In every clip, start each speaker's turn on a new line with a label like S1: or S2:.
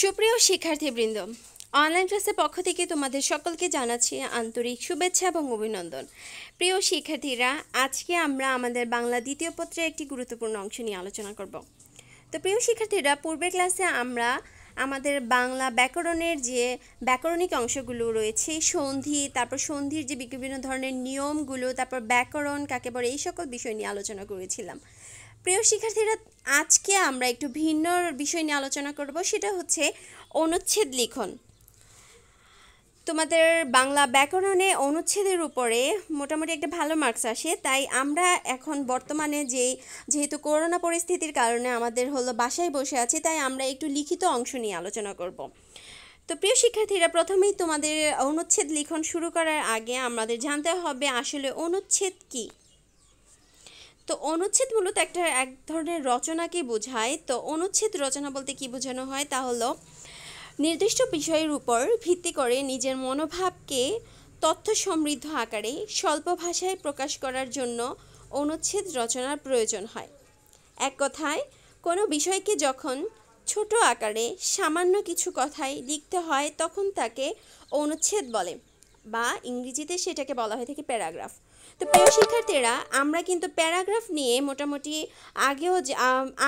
S1: সুপ্রিয় শিক্ষার্থীবৃন্দ অনলাইন ক্লাসের পক্ষ থেকে তোমাদের সকলকে জানাচ্ছি আন্তরিক শুভেচ্ছা এবং অভিনন্দন। প্রিয় শিক্ষার্থীরা, আজকে আমরা আমাদের বাংলা দ্বিতীয় পত্রের একটি গুরুত্বপূর্ণ অংশ নিয়ে আলোচনা করব। তো প্রিয় শিক্ষার্থীরা, পূর্বের ক্লাসে আমরা আমাদের বাংলা ব্যাকরণের যে ব্যাকরণিক অংশগুলো রয়েছে, সন্ধি, তারপর সন্ধির যে বিভিন্ন ধরনের নিয়মগুলো, তারপর ব্যাকরণ, কাকে বলে, এই সকল বিষয় নিয়ে আলোচনা করেছিলাম। প্রিয় শিক্ষার্থীরা, আজকে আমরা একটু ভিন্ন বিষয় নিয়ে আলোচনা করব, সেটা হচ্ছে অনুচ্ছেদ লিখন। তোমাদের বাংলা ব্যাকরণে অনুচ্ছেদের উপরে মোটামুটি একটা ভালো মার্কস আসে, তাই আমরা এখন বর্তমানে যে, যেহেতু করোনা পরিস্থিতির কারণে আমাদের হলো বাসায় বসে আছি, তাই আমরা একটু লিখিত অংশ নিয়ে আলোচনা করব। তো প্রিয় শিক্ষার্থীরা, প্রথমেই তোমাদের অনুচ্ছেদ লিখন শুরু করার আগে আমাদের জানতে হবে আসলে অনুচ্ছেদ কী। তো অনুচ্ছেদ মূলত একটা এক ধরনের রচনাকে বোঝায়। তো অনুচ্ছেদ রচনা বলতে কি বোঝানো হয়? তা হলো, নির্দিষ্ট বিষয়ের উপর ভিত্তি করে নিজের মনোভাবকে তথ্য সমৃদ্ধ আকারে স্বল্প ভাষায় প্রকাশ করার জন্য অনুচ্ছেদ রচনার প্রয়োজন হয়। এক কথায়, কোনো বিষয়কে যখন ছোট আকারে সামান্য কিছু কথায় লিখতে হয়, তখন তাকে অনুচ্ছেদ বলে বা ইংরেজিতে সেটাকে বলা হয়ে থাকে প্যারাগ্রাফ। তো প্রিয় শিক্ষার্থীরা, আমরা কিন্তু প্যারাগ্রাফ নিয়ে মোটামুটি আগেও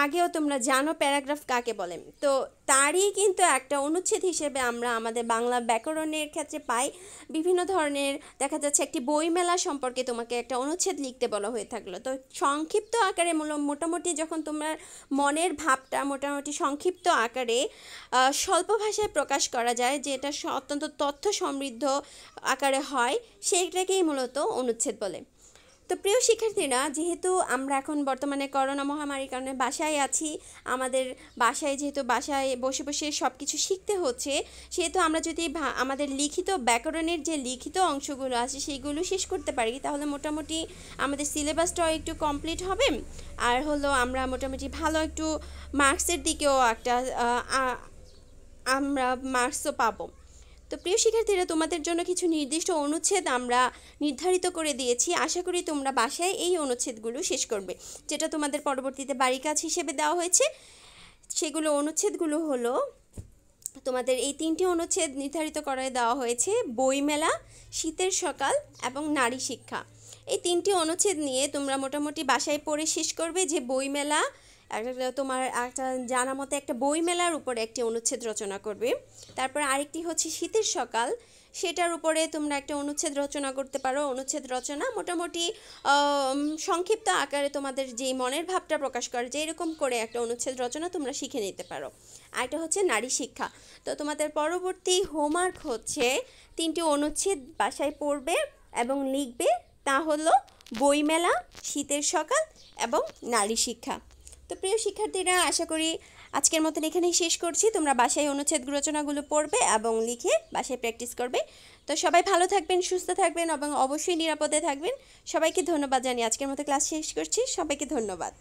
S1: আগেও তোমরা জানো প্যারাগ্রাফ কাকে বলে। তো তারই কিন্তু একটা অনুচ্ছেদ হিসেবে আমরা আমাদের বাংলা ব্যাকরণের ক্ষেত্রে পাই। বিভিন্ন ধরনের দেখা যাচ্ছে একটি বইমেলা সম্পর্কে তোমাকে একটা অনুচ্ছেদ লিখতে বলা হয়ে থাকল। তো সংক্ষিপ্ত আকারে মোটামুটি যখন তোমার মনের ভাবটা মোটামুটি সংক্ষিপ্ত আকারে স্বল্প ভাষায় প্রকাশ করা যায়, যেটা অত্যন্ত তথ্য সমৃদ্ধ আকারে হয় সেইটাকেই মূলত অনুচ্ছেদ বলে। তো প্রিয় শিক্ষার্থীরা, যেহেতু আমরা এখন বর্তমানে করোনা মহামারীর কারণে বাসায় আছি, আমাদের বাসায় যেহেতু বাসায় বসে বসে সব কিছু শিখতে হচ্ছে, সেহেতু আমরা যদি আমাদের লিখিত ব্যাকরণের যে লিখিত অংশগুলো আছে, সেইগুলো শেষ করতে পারি, তাহলে মোটামুটি আমাদের সিলেবাসটাও একটু কমপ্লিট হবে। আর হলো আমরা মোটামুটি ভালো একটু মার্কসের দিকেও একটা আমরা মার্কসও পাবো। তো প্রিয় শিক্ষার্থীরা, তোমাদের জন্য কিছু নির্দিষ্ট অনুচ্ছেদ আমরা নির্ধারিত করে দিয়েছি। আশা করি তোমরা বাসায় এই অনুচ্ছেদগুলো শেষ করবে, যেটা তোমাদের পরবর্তীতে বাড়ি কাজ হিসেবে দেওয়া হয়েছে। সেগুলো অনুচ্ছেদগুলো হলো, তোমাদের এই তিনটি অনুচ্ছেদ নির্ধারিত করে দেওয়া হয়েছে, বইমেলা, শীতের সকাল এবং নারী শিক্ষা। এই তিনটি অনুচ্ছেদ নিয়ে তোমরা মোটামুটি বাসায় পড়ে শেষ করবে যে বইমেলা তোমার একটা জানা মতে একটা বই মেলার উপরে একটি অনুচ্ছেদ রচনা করবে। তারপর আরেকটি হচ্ছে শীতের সকাল। সেটার উপরে তোমরা একটা অনুচ্ছেদ রচনা করতে পারো। অনুচ্ছেদ রচনা মোটামুটি সংক্ষিপ্ত আকারে তোমাদের যেই মনের ভাবটা প্রকাশ করে যে এরকম করে একটা অনুচ্ছেদ রচনা তোমরা শিখে নিতে পারো। আরেকটা হচ্ছে নারী শিক্ষা। তো তোমাদের পরবর্তী হোমওয়ার্ক হচ্ছে তিনটি অনুচ্ছেদ বাসায় পড়বে এবং লিখবে। তা হলো বইমেলা, শীতের সকাল এবং নারী শিক্ষা। তো প্রিয় শিক্ষার্থীরা, আশা করি আজকের মতন এখানেই শেষ করছি। তোমরা বাসায় অনুচ্ছেদ রচনাগুলো পড়বে এবং লিখে বাসায় প্র্যাকটিস করবে। তো সবাই ভালো থাকবেন, সুস্থ থাকবেন এবং অবশ্যই নিরাপদে থাকবেন। সবাইকে ধন্যবাদ জানিয়ে আজকের মতো ক্লাস শেষ করছি। সবাইকে ধন্যবাদ।